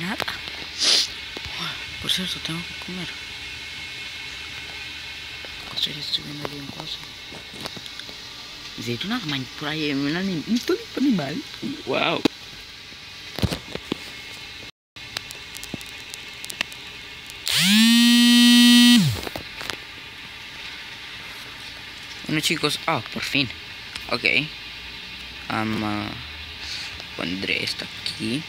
nada. Por cierto, tengo que comer. Estoy, estoy viendo bien cosas. Dice, una man por ahí, anim- un animal. Wow. Bueno chicos, ah, por fin. Ok. Am, ah, pondré esto aquí.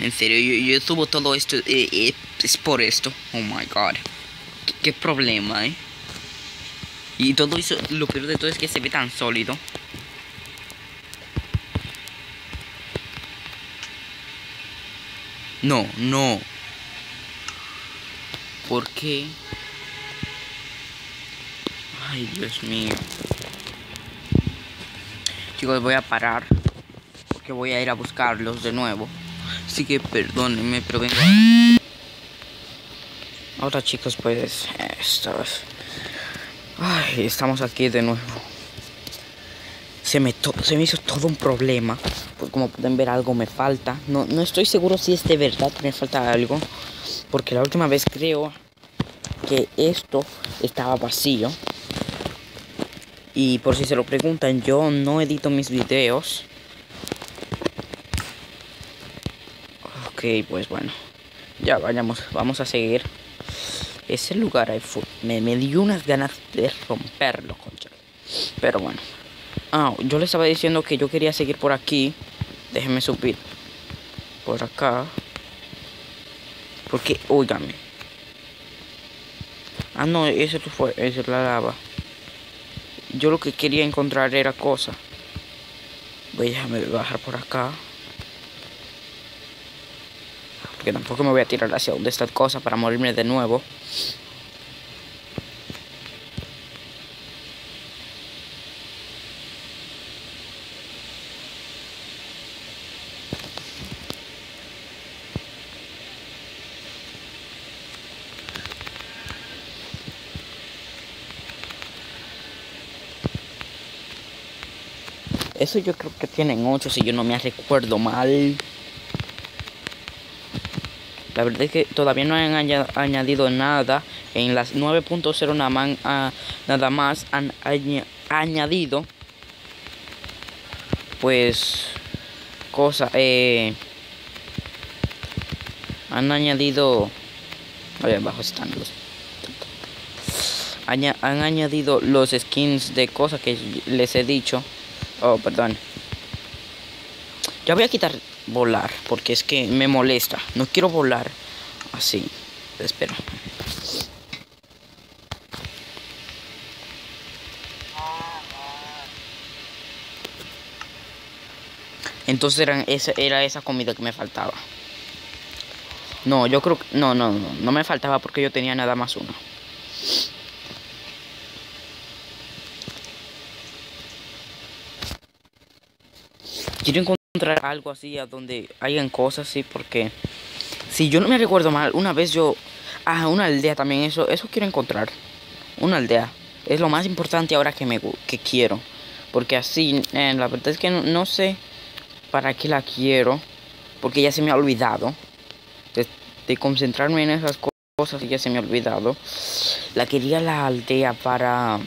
En serio, yo, yo todo esto. eh, eh, es por esto. Oh my god. ¿Qué, qué problema, eh? Y todo eso, lo peor de todo es que se ve tan sólido. No, no. ¿Por qué? Ay, Dios mío. Chicos, voy a parar. Porque voy a ir a buscarlos de nuevo. Así que perdónenme, pero vengo a... Ahora chicos, pues... Esto es... Ay, estamos aquí de nuevo. Se me, se me hizo todo un problema. Pues como pueden ver, algo me falta. No, no estoy seguro si es de verdad que me falta algo. Porque la última vez creo que esto estaba vacío. Y por si se lo preguntan, yo no edito mis videos. Ok, pues bueno. Ya vayamos, vamos a seguir. Ese lugar ahí fue- me, me dio unas ganas de romperlo. Pero bueno. Ah, yo les estaba diciendo que yo quería seguir por aquí. Déjenme subir. Por acá. Porque, óigame. Ah, no, eso fue, eso es la lava. Yo lo que quería encontrar era cosa. Voy a bajar por acá. Porque tampoco me voy a tirar hacia donde está cosa para morirme de nuevo. Eso yo creo que tienen 8 si yo no me recuerdo mal. La verdad es que todavía no han aña- añadido nada. En las 9.0 nada ah, nada más han aña- añadido. Pues. Cosa. Eh, han añadido. Ahí abajo están los. Han añadido los skins de cosas que les he dicho. Oh, perdón. Ya voy a quitar volar porque es que me molesta. No quiero volar así. Espera. Entonces eran esa, era esa comida que me faltaba. No, yo creo que... No, no, no. No me faltaba porque yo tenía nada más uno. Quiero encontrar algo así a donde hayan cosas así porque si yo no me recuerdo mal, una vez yo ah, una aldea también eso eso quiero encontrar. Una aldea es lo más importante ahora que me que quiero, porque así eh, la verdad es que no, no sé para qué la quiero, porque ya se me ha olvidado de, de concentrarme en esas co- cosas ya se me ha olvidado. La quería la aldea para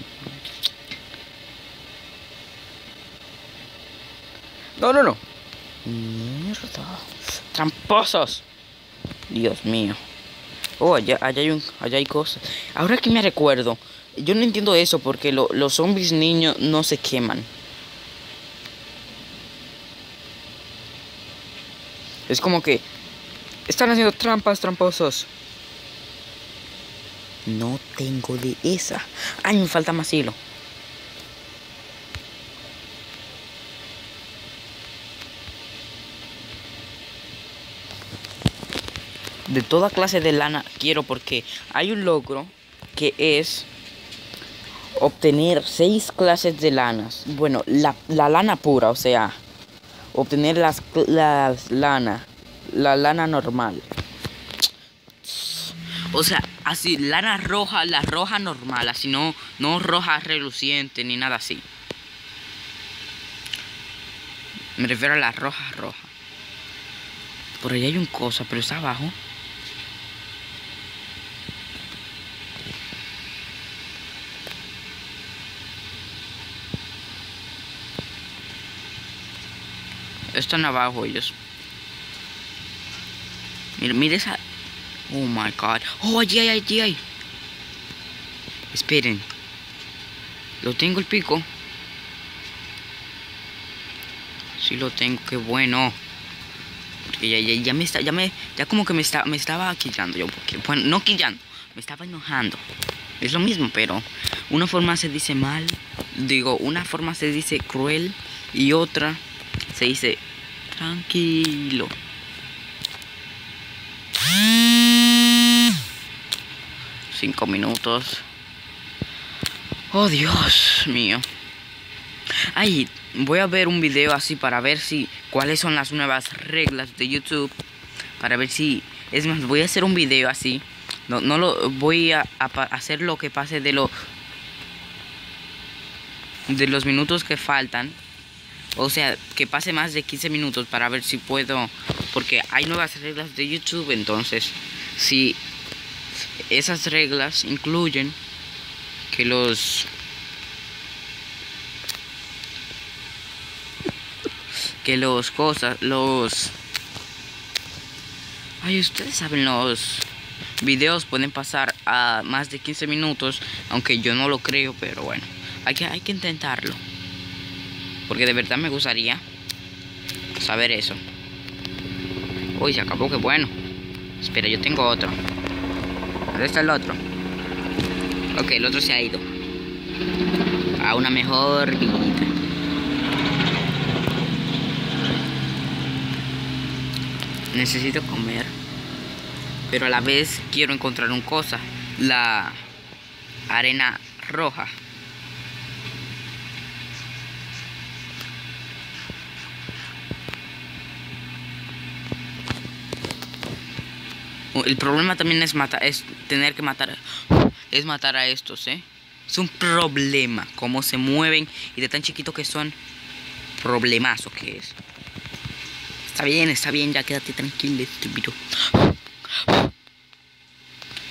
No, no, no. Mierda. Tramposos. Dios mío. Oh, allá, allá hay un, allá hay cosas. Ahora que me recuerdo, yo no entiendo eso porque lo- los zombies niños no se queman. Es como que están haciendo trampas, tramposos. No tengo de esa. Ay, me falta más hilo. De toda clase de lana quiero porque hay un logro que es obtener seis clases de lanas. Bueno, la, la lana pura, o sea, obtener las, las lana, la lana normal. O sea, así, lana roja, la roja normal, así no, no roja reluciente ni nada así. Me refiero a la roja roja. Por allá hay un cosa, pero está abajo. Están abajo ellos. Mira, mira esa. Oh my god. Oh, allí hay, allí hay. Esperen. Lo tengo el pico. Sí lo tengo, qué bueno. Porque ya, ya, ya me está, ya me, ya como que me está, me estaba quillando yo porque, bueno, no quillando, me estaba enojando. Es lo mismo, pero una forma se dice mal, digo, una forma se dice cruel y otra se dice tranquilo. Cinco minutos. Oh, Dios mío. Ay, voy a ver un video así para ver si cuáles son las nuevas reglas de YouTube. Para ver si... Es más, voy a hacer un video así. No, no lo voy a, a hacer lo que pase de lo de los minutos que faltan. O sea, que pase más de 15 minutos para ver si puedo. Porque hay nuevas reglas de YouTube. Entonces, si esas reglas incluyen que los que los cosas los ay ustedes saben los videos pueden pasar a más de 15 minutos aunque yo no lo creo pero bueno hay que hay que intentarlo porque de verdad me gustaría saber eso uy se acabó que bueno espera yo tengo otro ¿dónde está el otro? Ok, el otro se ha ido. A una mejor vida. Necesito comer. Pero a la vez quiero encontrar un cosa. La arena roja. El problema también es matar, es tener que matar, es matar a estos, ¿eh? Es un problema, cómo se mueven y de tan chiquito que son, problemazo que es. Está bien, está bien, ya quédate tranquilo, estúpido.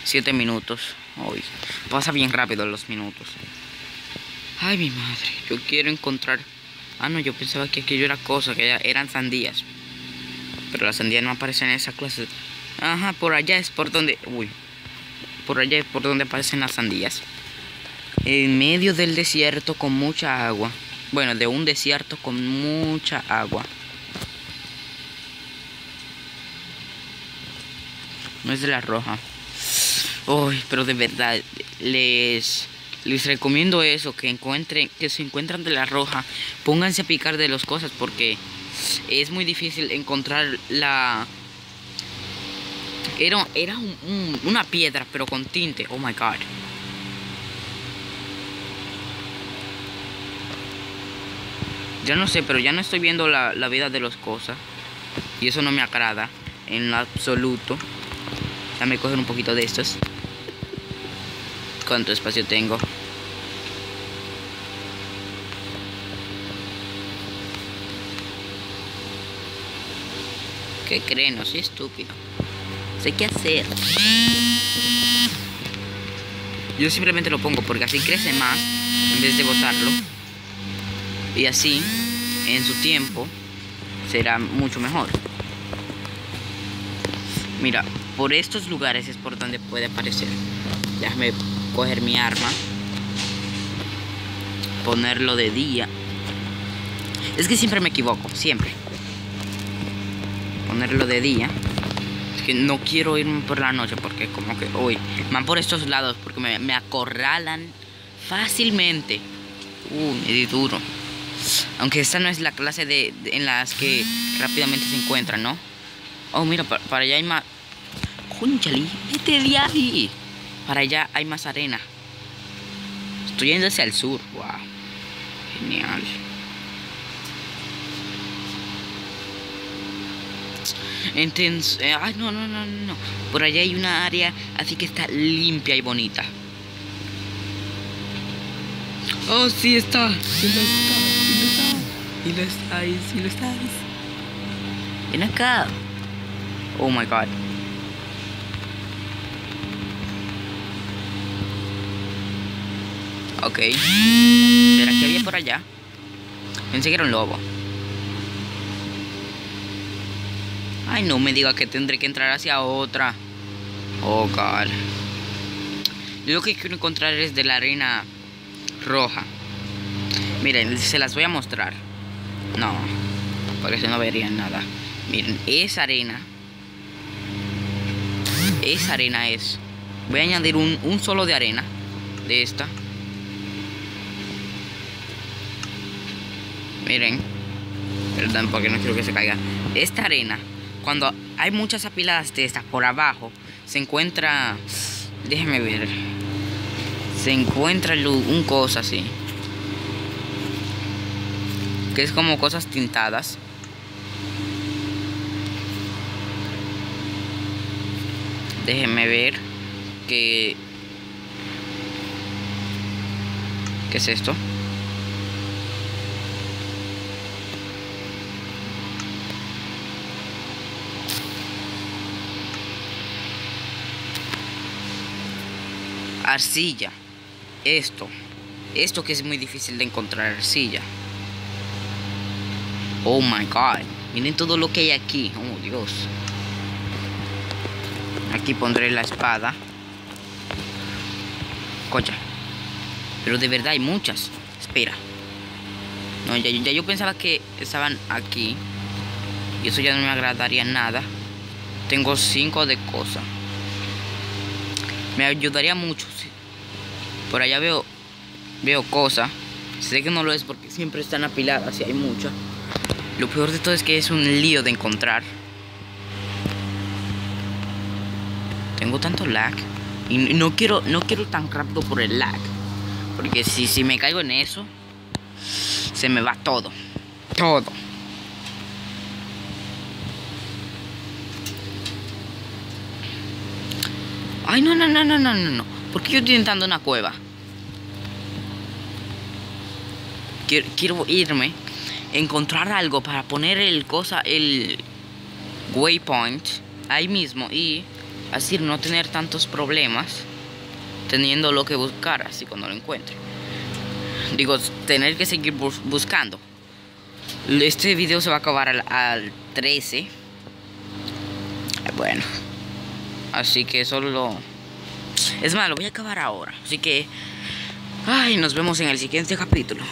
Siete minutos, hoy. Pasa bien rápido los minutos. Ay, mi madre, yo quiero encontrar... Ah, no, yo pensaba que aquello era cosa, que eran sandías. Pero las sandías no aparecen en esa clase. Ajá, por allá es por donde... Uy. Por allá es por donde aparecen las sandías. En medio del desierto con mucha agua. Bueno, de un desierto con mucha agua. No es de la roja. Uy, pero de verdad, les, les recomiendo eso, que encuentren, que se encuentran de la roja, pónganse a picar de las cosas porque es muy difícil encontrar la, era, era una piedra, pero con tinte. Oh my god. Ya no sé, pero ya no estoy viendo la, la vida de las cosas. Y eso no me agrada en lo absoluto. Dame coger un poquito de estos. ¿Cuánto espacio tengo? ¿Qué creen? No soy estúpido sé qué hacer. Yo simplemente lo pongo porque así crece más en vez de botarlo. Y así, en su tiempo, será mucho mejor. Mira, por estos lugares es por donde puede aparecer. Déjame coger mi arma. Ponerlo de día. Es que siempre me equivoco, siempre. Ponerlo de día no quiero irme por la noche porque como que, uy, van por estos lados porque me, acorralan fácilmente. Uh, me di duro. Aunque esta no es la clase de, en las que rápidamente se encuentran, ¿no? Oh, mira, para, allá hay más... Junchali, este de ahí. Para allá hay más arena. Estoy yendo hacia el sur. Wow. Genial. Entonces, eh, ay, no, no, no, no. Por allá hay una área así que está limpia y bonita. Oh, sí está. Sí lo está. Sí lo está. Sí lo está. Sí lo está. Ven acá. Oh my god. Ok. ¿Será que había por allá? Pensé que era un lobo. No me diga que tendré que entrar hacia otra. Oh, God. Yo lo que quiero encontrar es de la arena roja. Miren, se las voy a mostrar. No, porque si no verían nada. Miren, esa arena. Esa arena es. Voy a añadir un, un solo de arena. De esta. Miren. Perdón, porque no quiero que se caiga. Esta arena, cuando hay muchas apiladas de esta por abajo, se encuentra. Déjenme ver. Se encuentra un cosa así. Que es como cosas tintadas. Déjenme ver. Que. ¿Qué es esto? Arcilla. Esto. Esto que es muy difícil de encontrar arcilla. Oh my god. Miren todo lo que hay aquí. Oh Dios. Aquí pondré la espada. Cocha. Pero de verdad hay muchas. Espera. No, ya yo pensaba que estaban aquí. Y eso ya no me agradaría nada. Tengo cinco de cosas. Me ayudaría mucho. Por allá veo veo cosas. Sé que no lo es porque siempre están apiladas y hay muchas. Lo peor de todo es que es un lío de encontrar. Tengo tanto lag. Y no quiero, no quiero tan rápido por el lag. Porque si, si me caigo en eso, se me va todo. Todo. Ay, no, no, no, no, no, no, no. ¿Por qué yo estoy intentando una cueva? Quiero, quiero irme, encontrar algo para poner el cosa, el waypoint ahí mismo y así no tener tantos problemas teniendo lo que buscar así cuando lo encuentre. Digo, tener que seguir buscando. Este video se va a acabar al, al 13. Bueno. Así que solo... Es más, lo voy a acabar ahora. Así que... Ay, nos vemos en el siguiente capítulo.